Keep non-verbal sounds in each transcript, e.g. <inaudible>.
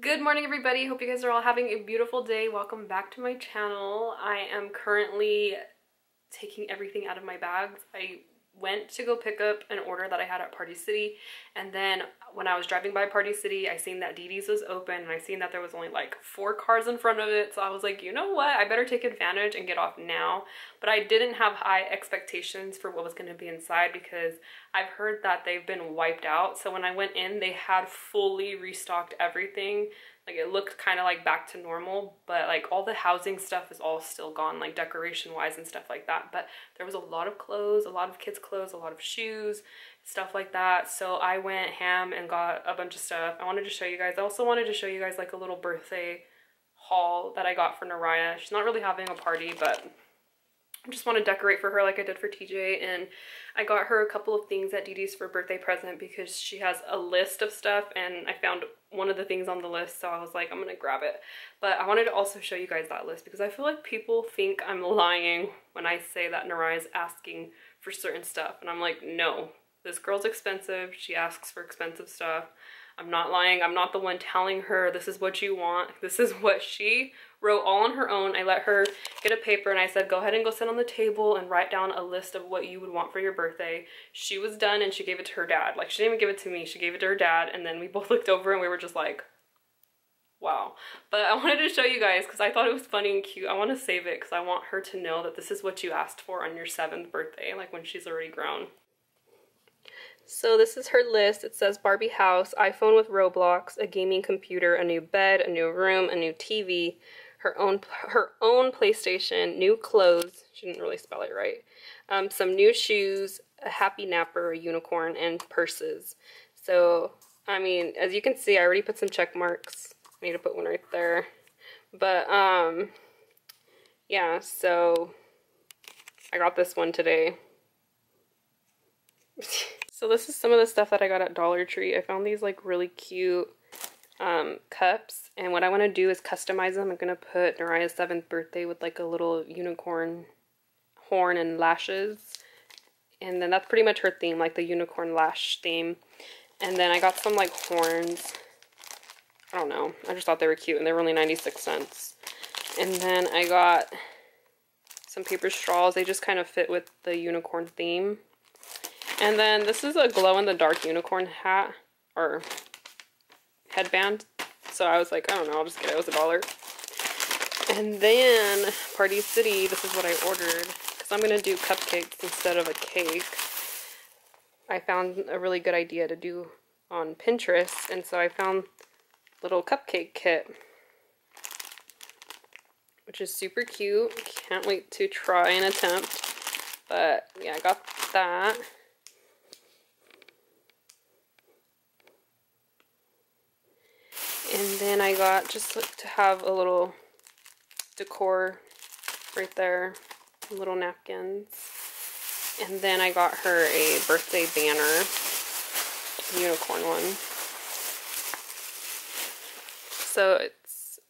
Good morning everybody, hope you guys are all having a beautiful day. Welcome back to my channel. I am currently taking everything out of my bags. I went to go pick up an order that I had at Party City and then when I was driving by Party City I seen that DD's was open and I seen that there was only like four cars in front of it. So I was like you know what? I better take advantage and get off now. But I didn't have high expectations for what was going to be inside because I've heard that they've been wiped out. So when I went in they had fully restocked everything like it looked kind of like back to normal but like all the housing stuff is all still gone like decoration wise and stuff like that. But there was a lot of clothes a lot of kids clothes a lot of shoes stuff like that. So i went ham and got a bunch of stuff. I wanted to show you guys i also wanted to show you guys like a little birthday haul that i got for naraya she's not really having a party but I just want to decorate for her like I did for TJ and I got her a couple of things at DD's for birthday present because she has a list of stuff and I found one of the things on the list so I was like I'm gonna grab it. But I wanted to also show you guys that list because I feel like people think I'm lying when I say that Naraya is asking for certain stuff and I'm like no. This girl's expensive. She asks for expensive stuff I'm not lying. I'm not the one telling her this is what you want. This is what she wrote all on her own. I let her get a paper and I said, go ahead and go sit on the table and write down a list of what you would want for your birthday. She was done and she gave it to her dad. Like she didn't even give it to me. She gave it to her dad and then we <laughs> both looked over and we were just like, wow. But I wanted to show you guys because I thought it was funny and cute. I want to save it because I want her to know that this is what you asked for on your seventh birthday, like when she's already grown. So this is her list. It says Barbie house, iPhone with Roblox, a gaming computer, a new bed, a new room, a new TV, her own her own PlayStation, new clothes. She didn't really spell it right. Um, some new shoes, a happy napper, a unicorn, and purses. So I mean, as you can see, I already put some check marks. I need to put one right there. But um, yeah. So I got this one today. <laughs> So this is some of the stuff that I got at Dollar Tree. I found these like really cute um, cups and what I want to do is customize them. I'm going to put Naraya's 7th birthday with like a little unicorn horn and lashes. And then that's pretty much her theme, like the unicorn lash theme. And then I got some like horns. I don't know. I just thought they were cute and they were only 96 cents. And then I got some paper straws. They just kind of fit with the unicorn theme. And then this is a glow-in-the-dark unicorn hat or headband. So I was like, I don't know, I'll just get it. It was a dollar. And then Party City, this is what I ordered because I'm going to do cupcakes instead of a cake. I found a really good idea to do on Pinterest and so I found little cupcake kit which is super cute. Can't wait to try and attempt. But yeah, I got that. And then I got just to have a little decor right there, little napkins. And then I got her a birthday banner, unicorn one. So it's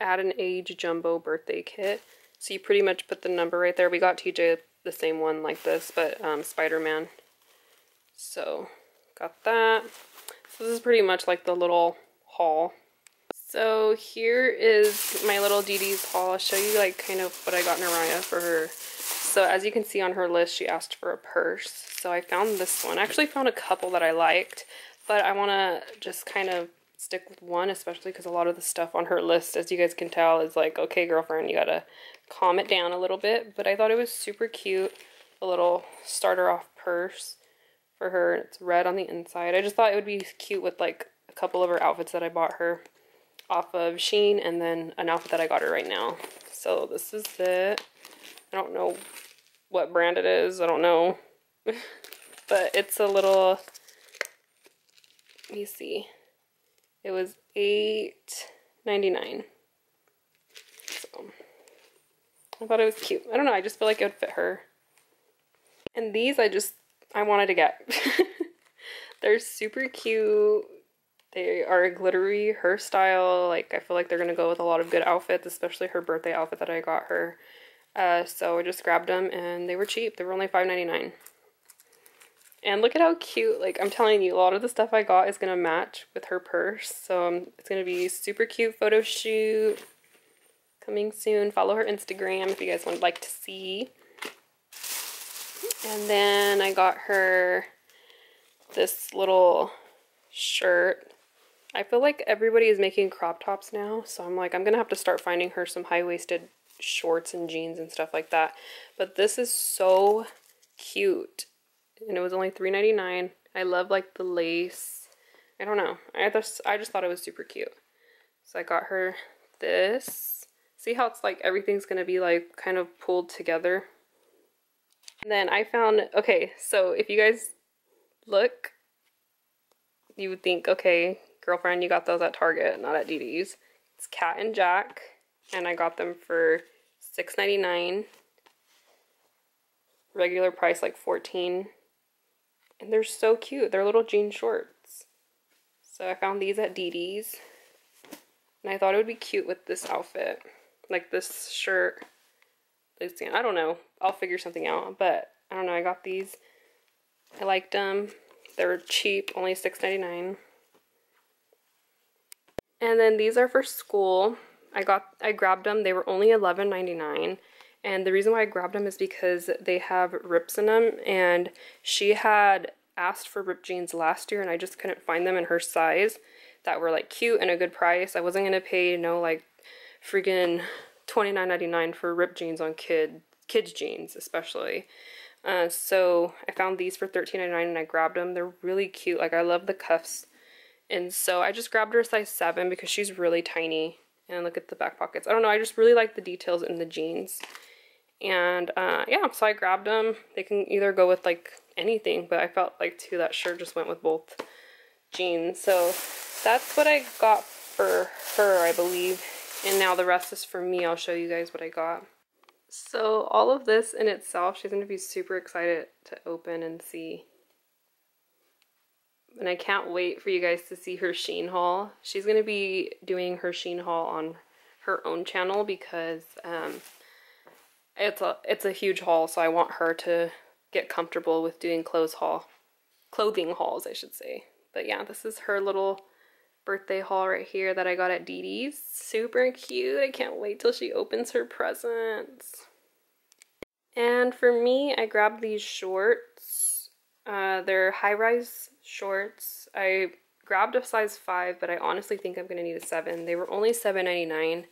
add an age jumbo birthday kit. So you pretty much put the number right there. We got TJ the same one like this, but um, Spider-Man. So got that. So this is pretty much like the little haul. So here is my little DD's haul. I'll show you like kind of what I got Naraya for her. So as you can see on her list, she asked for a purse. So I found this one. I actually found a couple that I liked, but I want to just kind of stick with one, especially because a lot of the stuff on her list, as you guys can tell, is like, okay, girlfriend, you gotta calm it down a little bit. But I thought it was super cute, a little starter off purse for her. It's red on the inside. I just thought it would be cute with like couple of her outfits that I bought her off of Shein and then an outfit that I got her right now. So this is it. I don't know what brand it is. I don't know. <laughs> but it's a little, let me see. It was $8.99. So I thought it was cute. I don't know. I just feel like it would fit her. And these I just, I wanted to get. <laughs> They're super cute they are glittery, her style. Like, I feel like they're to go with a lot of good outfits, especially her birthday outfit that I got her. Uh, so I just grabbed them and they were cheap. They were only $5.99. And look at how cute, like I'm telling you, a lot of the stuff I got is going to match with her purse. So um, it's going to be super cute photo shoot coming soon. Follow her Instagram if you guys would like to see. And then I got her this little shirt. I feel like everybody is making crop tops now, so I'm like, I'm gonna have to start finding her some high-waisted shorts and jeans and stuff like that. But this is so cute. And it was only $3.99. I love like the lace. I don't know. I just I just thought it was super cute. So I got her this. See how it's like everything's gonna be like kind of pulled together. And then I found okay, so if you guys look, you would think, okay, girlfriend, you got those at Target, not at DD's. It's Cat and Jack, and I got them for $6.99. Regular price like 14 And they're so cute. They're little jean shorts. So I found these at DD's. And I thought it would be cute with this outfit. Like this shirt. I don't know. I'll figure something out. But I don't know. I got these. I liked them. They were cheap. Only $6.99. And then these are for school. I got I grabbed them. They were only $11.99. And the reason why I grabbed them is because they have rips in them. And she had asked for ripped jeans last year and I just couldn't find them in her size that were like cute and a good price. I wasn't going to pay, you know, like freaking $29.99 for ripped jeans on kid kids jeans especially. Uh, so I found these for $13.99 and I grabbed them. They're really cute. Like I love the cuffs. And so I just grabbed her size 7 because she's really tiny. And look at the back pockets. I don't know, I just really like the details in the jeans. And uh, yeah, so I grabbed them. They can either go with like anything, but I felt like too that shirt just went with both jeans. So that's what I got for her, I believe. And now the rest is for me. I'll show you guys what I got. So all of this in itself, she's going to be super excited to open and see. And I can't wait for you guys to see her Shein haul. She's going to be doing her Shein haul on her own channel because um, it's a it's a huge haul, so I want her to get comfortable with doing clothes haul, clothing hauls, I should say. But yeah, this is her little birthday haul right here that I got at Dee Super cute. I can't wait till she opens her presents. And for me, I grabbed these shorts. Uh, they're high-rise shorts. I grabbed a size 5, but I honestly think I'm going to need a 7. They were only $7.99,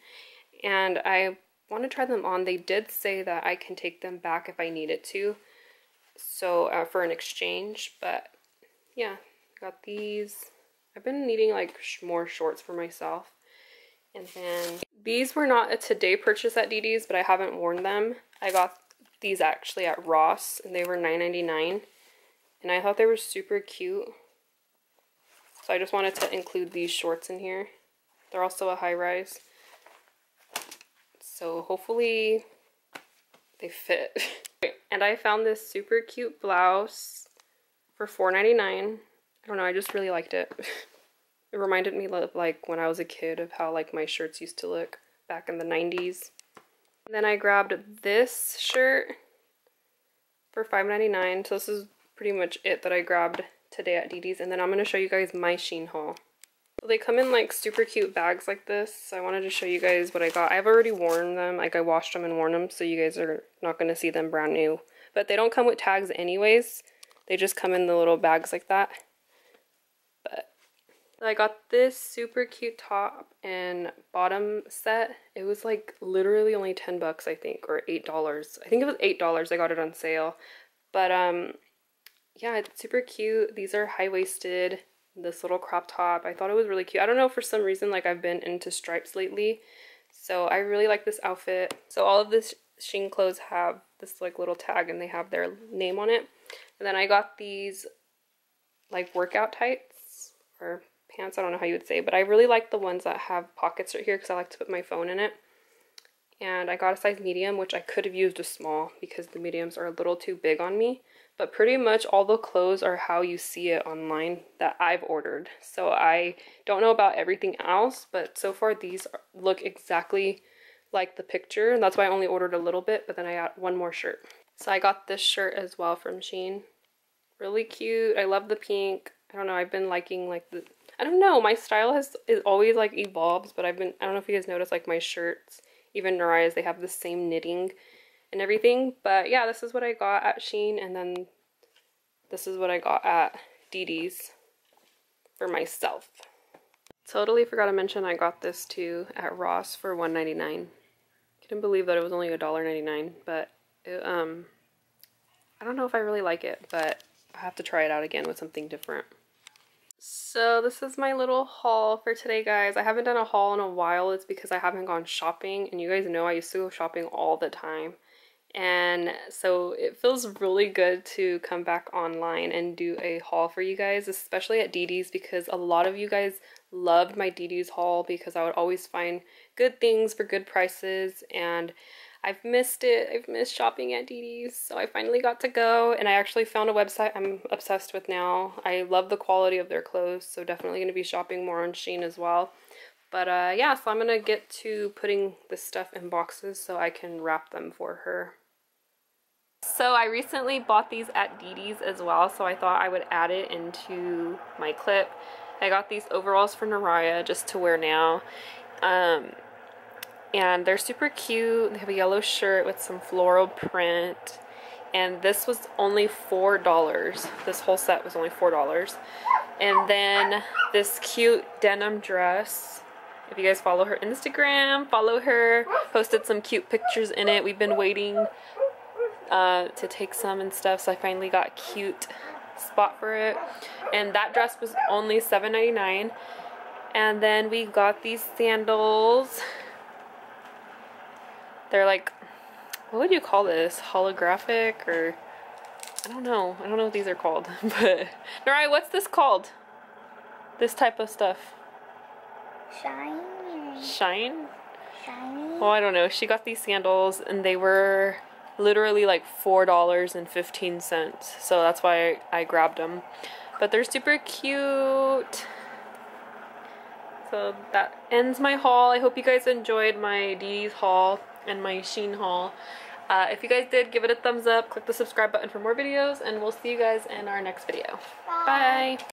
and I want to try them on. They did say that I can take them back if I needed to, so uh, for an exchange, but yeah, got these. I've been needing like sh more shorts for myself. And then these were not a today purchase at DD's, but I haven't worn them. I got these actually at Ross, and they were $9.99. And I thought they were super cute. So I just wanted to include these shorts in here. They're also a high rise. So hopefully they fit. <laughs> and I found this super cute blouse for $4.99. I don't know, I just really liked it. <laughs> it reminded me of like when I was a kid of how like my shirts used to look back in the 90s. Then I grabbed this shirt for $5.99. So this is pretty much it that I grabbed today at DD's. And then I'm going to show you guys my Shein haul. They come in like super cute bags like this. So I wanted to show you guys what I got. I've already worn them. Like I washed them and worn them. So you guys are not going to see them brand new. But they don't come with tags anyways. They just come in the little bags like that. But I got this super cute top and bottom set. It was like literally only 10 bucks I think or $8. I think it was $8. I got it on sale. But um yeah, it's super cute. These are high-waisted this little crop top. I thought it was really cute. I don't know, for some reason, like I've been into stripes lately. So I really like this outfit. So all of this Shein clothes have this like little tag and they have their name on it. And then I got these like workout tights or pants. I don't know how you would say, but I really like the ones that have pockets right here because I like to put my phone in it. And I got a size medium, which I could have used a small because the mediums are a little too big on me but pretty much all the clothes are how you see it online that I've ordered. So I don't know about everything else, but so far these look exactly like the picture. And that's why I only ordered a little bit, but then I got one more shirt. So I got this shirt as well from Shein. Really cute. I love the pink. I don't know. I've been liking like the I don't know. My style has is always like evolves, but I've been I don't know if you guys noticed like my shirts, even Naraya's, they have the same knitting and everything. But yeah, this is what I got at Shein and then this is what I got at DD's for myself. Totally forgot to mention I got this too at Ross for $1.99. Couldn't believe that it was only $1.99, but it, um, I don't know if I really like it, but I have to try it out again with something different. So this is my little haul for today, guys. I haven't done a haul in a while. It's because I haven't gone shopping, and you guys know I used to go shopping all the time. And so it feels really good to come back online and do a haul for you guys, especially at DD's because a lot of you guys loved my DD's haul because I would always find good things for good prices and I've missed it. I've missed shopping at DD's, so I finally got to go and I actually found a website I'm obsessed with now. I love the quality of their clothes, so definitely going to be shopping more on Shein as well. But uh, yeah, so I'm going to get to putting this stuff in boxes so I can wrap them for her. So I recently bought these at DD's as well, so I thought I would add it into my clip. I got these overalls for Naraya just to wear now. Um, and they're super cute. They have a yellow shirt with some floral print. And this was only $4. This whole set was only $4. And then this cute denim dress. If you guys follow her Instagram, follow her. Posted some cute pictures in it. We've been waiting uh, to take some and stuff. So I finally got a cute spot for it. And that dress was only $7.99. And then we got these sandals. They're like, what would you call this? Holographic or... I don't know. I don't know what these are called. <laughs> But, Narai, what's this called? This type of stuff. Shine. Shine? Shiny. Well, I don't know. She got these sandals and they were literally like $4.15. So that's why I, grabbed them. But they're super cute. So that ends my haul. I hope you guys enjoyed my DD's haul and my Shein haul. Uh, if you guys did, give it a thumbs up, click the subscribe button for more videos, and we'll see you guys in our next video. Bye! Bye.